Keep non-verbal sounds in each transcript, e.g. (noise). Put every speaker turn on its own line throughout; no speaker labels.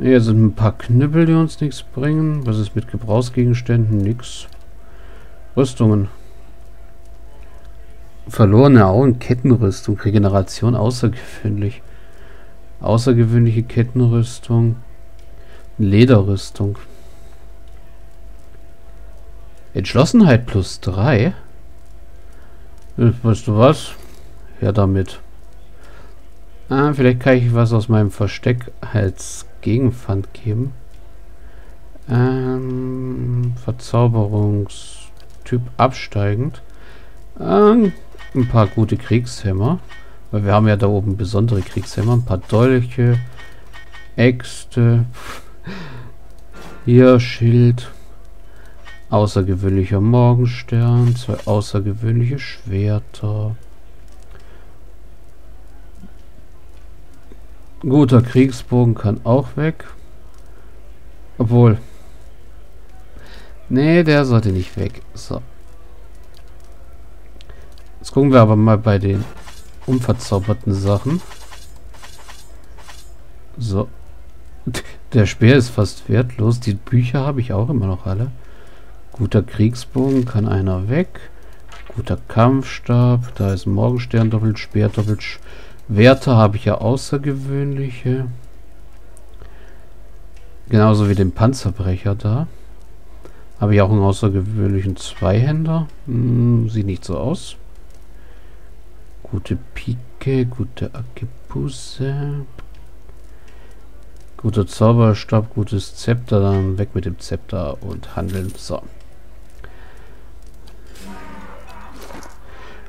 Hier sind ein paar Knüppel, die uns nichts bringen. Was ist mit Gebrauchsgegenständen? Nix. Rüstungen. Verlorene Augen, Kettenrüstung, Regeneration außergewöhnlich. Außergewöhnliche Kettenrüstung. Lederrüstung. Entschlossenheit plus 3. Äh, weißt du was? Ja, damit. Ah, vielleicht kann ich was aus meinem Versteck als Gegenpfand geben. Ähm, Verzauberungstyp absteigend. Ähm, ein paar gute Kriegshämmer. Weil wir haben ja da oben besondere Kriegshämmer. Ein paar Dolche, Äxte. Hier Schild. Außergewöhnlicher Morgenstern. Zwei außergewöhnliche Schwerter. Guter Kriegsbogen kann auch weg. Obwohl. Nee, der sollte nicht weg. So. Jetzt gucken wir aber mal bei den unverzauberten Sachen. So. (laughs) Der Speer ist fast wertlos. Die Bücher habe ich auch immer noch alle. Guter Kriegsbogen kann einer weg. Guter Kampfstab. Da ist Morgenstern doppelt, Speer doppelt. Werte habe ich ja außergewöhnliche. Genauso wie den Panzerbrecher da. Habe ich auch einen außergewöhnlichen Zweihänder. Hm, sieht nicht so aus. Gute Pike, gute Akepuse. Guter Zauberstab, gutes Zepter. Dann weg mit dem Zepter und handeln. So.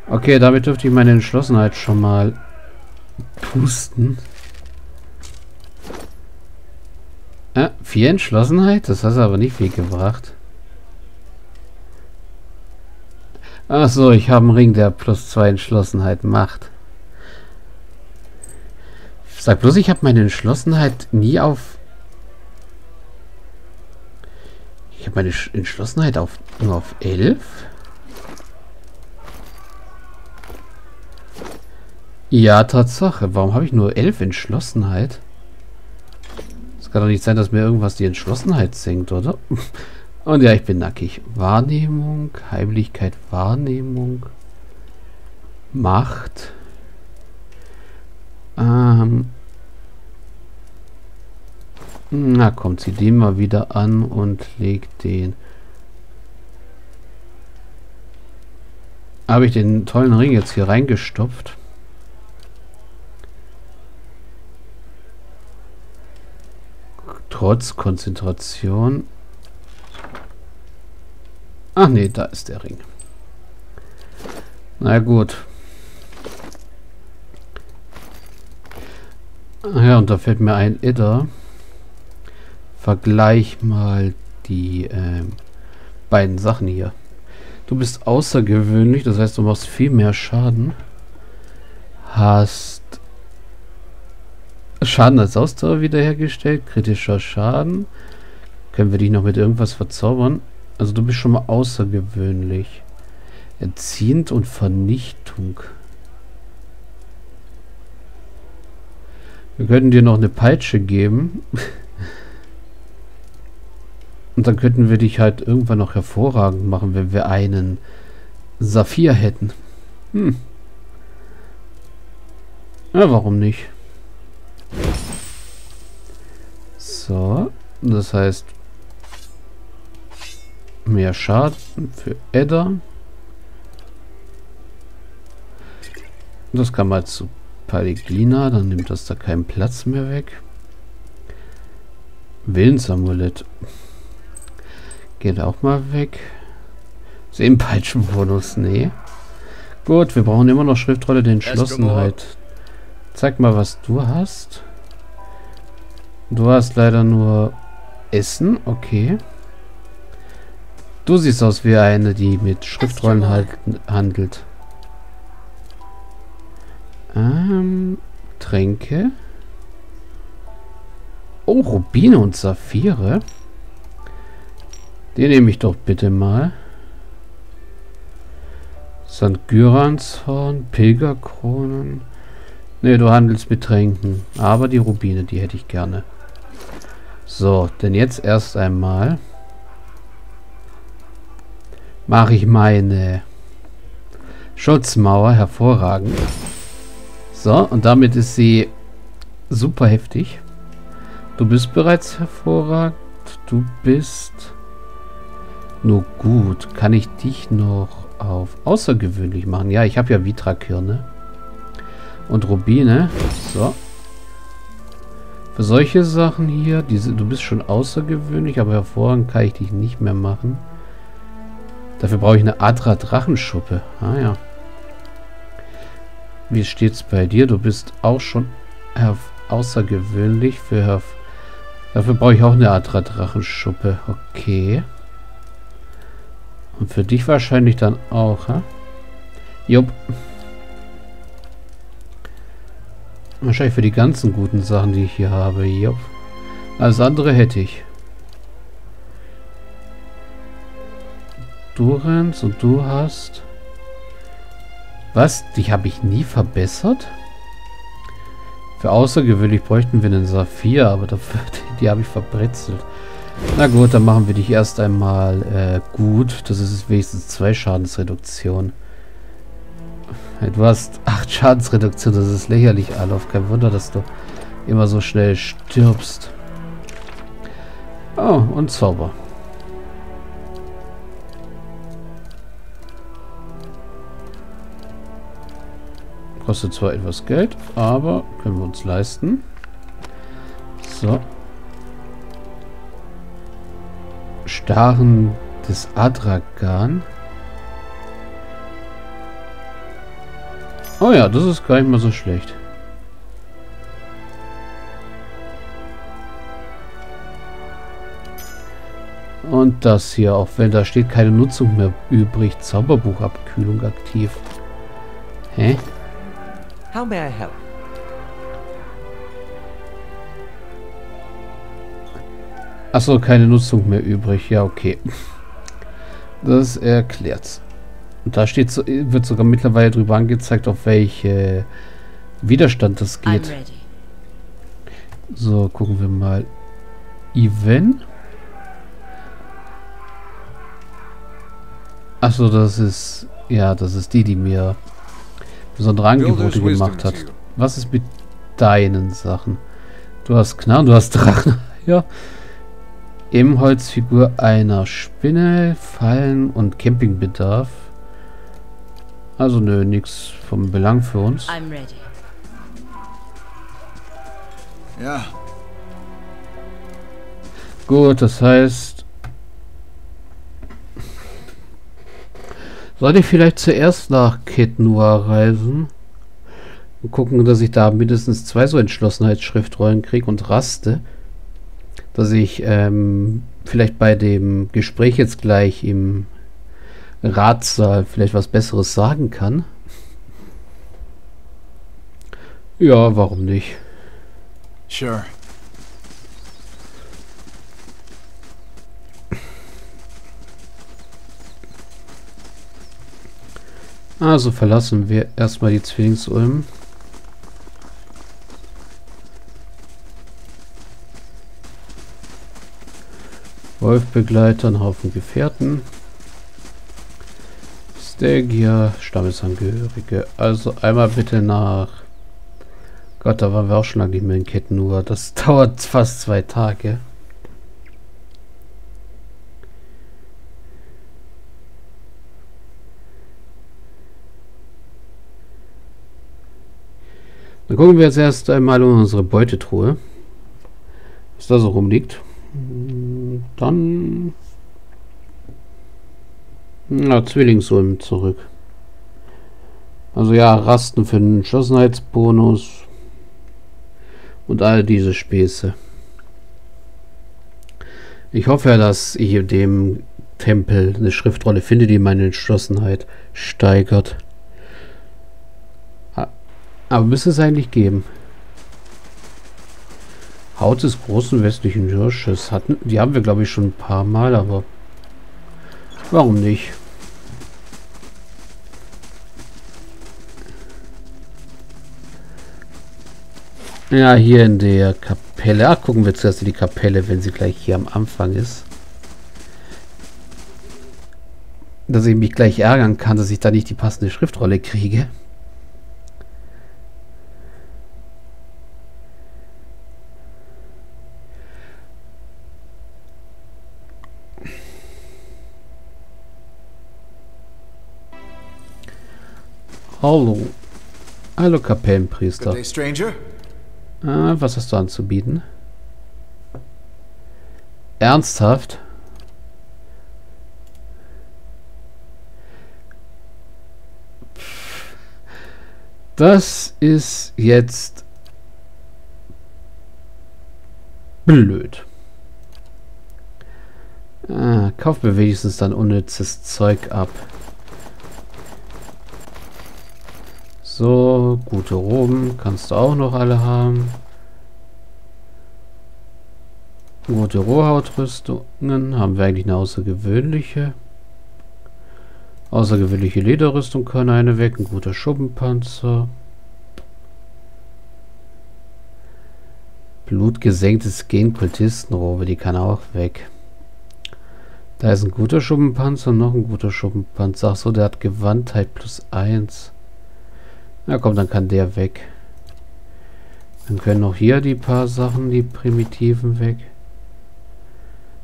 Okay, damit dürfte ich meine Entschlossenheit schon mal pusten. Ah, vier Entschlossenheit? Das hast du aber nicht viel gebracht. Ach so, ich habe einen Ring, der plus zwei Entschlossenheit macht. Sag bloß, ich habe meine Entschlossenheit nie auf... Ich habe meine Entschlossenheit auf nur auf 11? Ja, Tatsache. Warum habe ich nur elf Entschlossenheit? Es kann doch nicht sein, dass mir irgendwas die Entschlossenheit senkt, oder? (laughs) Und ja, ich bin nackig. Wahrnehmung, Heimlichkeit, Wahrnehmung, Macht. Ähm. Na, kommt sie den mal wieder an und legt den. Habe ich den tollen Ring jetzt hier reingestopft? Trotz Konzentration. Ach nee, da ist der Ring. Na gut. Ja, und da fällt mir ein, Idder. Vergleich mal die ähm, beiden Sachen hier. Du bist außergewöhnlich, das heißt, du machst viel mehr Schaden. Hast Schaden als Ausdauer wiederhergestellt. Kritischer Schaden. Können wir dich noch mit irgendwas verzaubern? Also du bist schon mal außergewöhnlich. Erziehend und Vernichtung. Wir könnten dir noch eine Peitsche geben. (laughs) und dann könnten wir dich halt irgendwann noch hervorragend machen, wenn wir einen Saphir hätten. Hm. Ja, warum nicht? So, das heißt mehr Schaden für Edda. Das kann mal zu Paligina, dann nimmt das da keinen Platz mehr weg. Willensamulett. Geht auch mal weg. Sehenpeitschenbonus, nee. Gut, wir brauchen immer noch Schriftrolle der Entschlossenheit. Zeig mal, was du hast. Du hast leider nur Essen, okay. Du siehst aus wie eine, die mit Schriftrollen halten, handelt. Ähm, Tränke. Oh, Rubine und Saphire. Den nehme ich doch bitte mal. St. Gyranshorn, Pilgerkronen. Ne, du handelst mit Tränken. Aber die Rubine, die hätte ich gerne. So, denn jetzt erst einmal mache ich meine Schutzmauer hervorragend. So, und damit ist sie super heftig. Du bist bereits hervorragend. Du bist nur gut. Kann ich dich noch auf außergewöhnlich machen? Ja, ich habe ja Vitrakirne. Und Rubine. So. Für solche Sachen hier, diese, du bist schon außergewöhnlich, aber hervorragend kann ich dich nicht mehr machen. Dafür brauche ich eine Adra-Drachenschuppe. Ah ja. Wie steht's bei dir? Du bist auch schon außergewöhnlich für Dafür brauche ich auch eine Adra-Drachenschuppe. Okay. Und für dich wahrscheinlich dann auch, ha? Jupp. Wahrscheinlich für die ganzen guten Sachen, die ich hier habe. Jupp. Alles andere hätte ich. Du rennst und du hast... Was? Die habe ich nie verbessert? Für außergewöhnlich bräuchten wir einen Saphir, aber dafür, (laughs) die habe ich verbrezelt. Na gut, dann machen wir dich erst einmal äh, gut. Das ist wenigstens zwei Schadensreduktion. Du hast acht Schadensreduktion, das ist lächerlich, Alov. Kein Wunder, dass du immer so schnell stirbst. Oh, und Zauber. Kostet zwar etwas Geld, aber können wir uns leisten. So. Starren des Adragan. Oh ja, das ist gar nicht mal so schlecht. Und das hier, auch wenn da steht keine Nutzung mehr übrig. Zauberbuchabkühlung aktiv. Hä? How may I help? Achso, keine Nutzung mehr übrig. Ja, okay. Das erklärt's. Und da steht so, wird sogar mittlerweile drüber angezeigt, auf welche Widerstand das geht. So, gucken wir mal. Even. Achso, das ist... Ja, das ist die, die mir besondere Angebote gemacht hat. Was ist mit deinen Sachen? Du hast Knarren, du hast Drachen. (laughs) ja. Ebenholzfigur einer Spinne, Fallen und Campingbedarf. Also nö, nichts vom Belang für uns. Ja. Gut, das heißt, Sollte ich vielleicht zuerst nach Ketnua reisen? Und gucken, dass ich da mindestens zwei so Entschlossenheitsschriftrollen kriege und raste. Dass ich ähm, vielleicht bei dem Gespräch jetzt gleich im Ratssaal vielleicht was Besseres sagen kann. Ja, warum nicht? Sure. Also verlassen wir erstmal die Zwillingsulm. Wolfbegleiter, ein Haufen Gefährten. Stegia, Stammesangehörige. Also einmal bitte nach... Gott, da waren wir auch schon lange nicht mehr in Ketten nur. Das (laughs) dauert fast zwei Tage. Dann gucken wir jetzt erst einmal in unsere Beutetruhe. Was da so rumliegt. Dann... Na, Zwillingsulm zurück. Also ja, Rasten für den Entschlossenheitsbonus. Und all diese Späße. Ich hoffe ja, dass ich in dem Tempel eine Schriftrolle finde, die meine Entschlossenheit steigert. Aber müsste es eigentlich geben. Haut des großen westlichen Hirsches. Hatten, die haben wir, glaube ich, schon ein paar Mal, aber warum nicht? Ja, hier in der Kapelle. Ach, gucken wir zuerst in die Kapelle, wenn sie gleich hier am Anfang ist. Dass ich mich gleich ärgern kann, dass ich da nicht die passende Schriftrolle kriege. Hallo. Hallo Kapellenpriester. Ah, was hast du anzubieten? Ernsthaft? Das ist jetzt blöd. Ah, kauf mir wenigstens dann unnützes Zeug ab. So, gute Roben kannst du auch noch alle haben. Gute Rohhautrüstungen haben wir eigentlich eine außergewöhnliche. Außergewöhnliche Lederrüstung kann eine weg. Ein guter Schuppenpanzer. Blutgesenktes Genkultistenrobe, die kann auch weg. Da ist ein guter Schuppenpanzer, noch ein guter Schuppenpanzer. Achso, der hat Gewandtheit plus 1. Na komm, dann kann der weg. Dann können auch hier die paar Sachen, die Primitiven weg.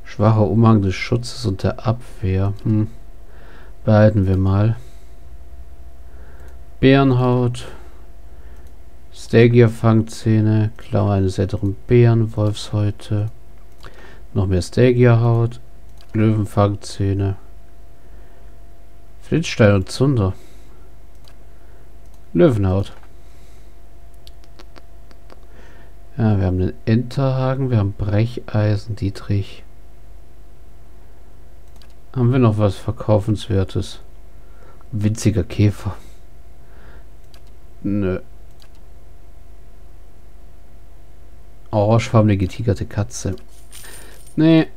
Schwacher Umhang des Schutzes und der Abwehr. Hm. Behalten wir mal. Bärenhaut. Stagia-Fangzähne. Klaue eines älteren Bären. Wolfshäute. Noch mehr Stagia-Haut. Löwenfangzähne. Flitzstein und Zunder. Löwenhaut. Ja, wir haben den Enterhagen, wir haben Brecheisen, Dietrich. Haben wir noch was Verkaufenswertes? Winziger Käfer. Nö. Orangefarbene getigerte Katze. Nee.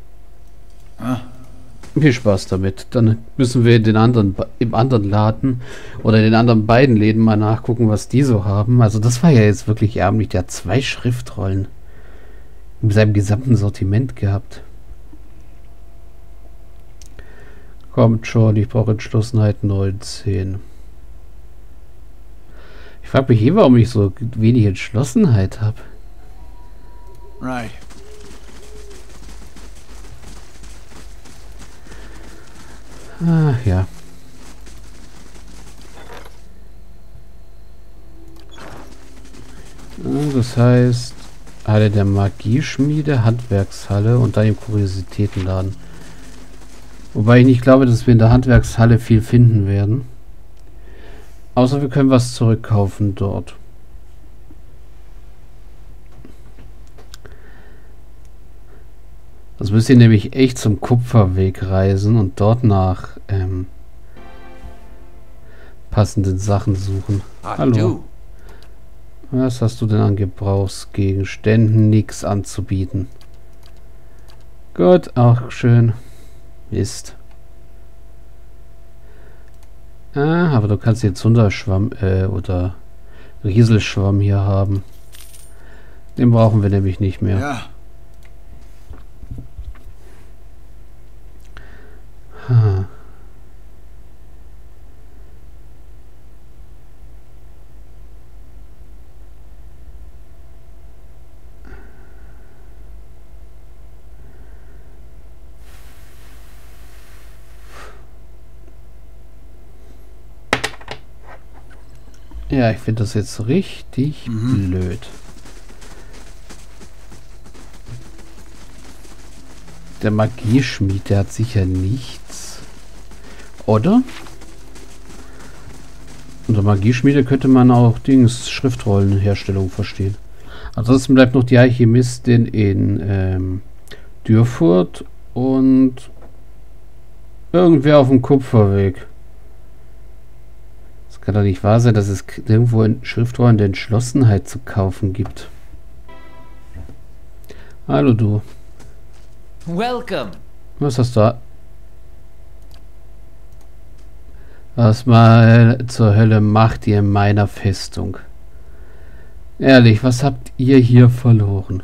Viel Spaß damit. Dann müssen wir den anderen, im anderen Laden oder in den anderen beiden Läden mal nachgucken, was die so haben. Also das war ja jetzt wirklich ärmlich. Der hat zwei Schriftrollen in seinem gesamten Sortiment gehabt. Kommt schon, ich brauche Entschlossenheit 19. Ich frage mich eh, warum ich so wenig Entschlossenheit habe. Right. Ach ja. Das heißt, Halle der Magieschmiede, Handwerkshalle und dann im Kuriositätenladen. Wobei ich nicht glaube, dass wir in der Handwerkshalle viel finden werden. Außer wir können was zurückkaufen dort. Das müsst ihr nämlich echt zum Kupferweg reisen und dort nach ähm, passenden Sachen suchen. Hallo. Was hast du denn an Gebrauchsgegenständen? Nix anzubieten. Gut, auch schön. Mist. Ah, aber du kannst jetzt Hunderschwamm äh, oder Rieselschwamm hier haben. Den brauchen wir nämlich nicht mehr. Ja. Ja, ich finde das jetzt richtig mhm. blöd. Der Magieschmied, der hat sicher nichts. Oder? Unter Magieschmiede könnte man auch Dings Schriftrollenherstellung verstehen. Ansonsten bleibt noch die Alchemistin in ähm, Dürfurt und irgendwer auf dem Kupferweg. Es kann doch nicht wahr sein, dass es irgendwo in Schriftrollen der Entschlossenheit zu kaufen gibt. Hallo du. Welcome. Was hast du? Was mal zur Hölle macht ihr in meiner Festung? Ehrlich, was habt ihr hier verloren?